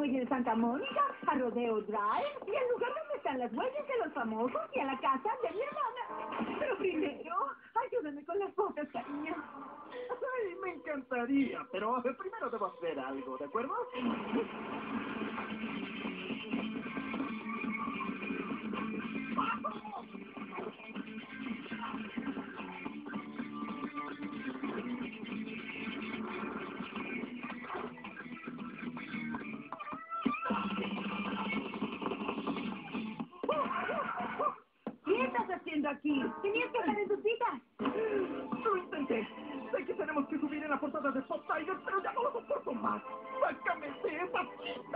muelle de Santa Mónica, a Rodeo Drive y al lugar donde están las huellas de los famosos y a la casa de mi hermana. Pero primero, ayúdame con las fotos, cariño. Ay, me encantaría, pero primero debo hacer algo, ¿de acuerdo? Que subir en la portada de Pop Tiger, pero ya no lo soporto más. ¡Sácame de esa cita!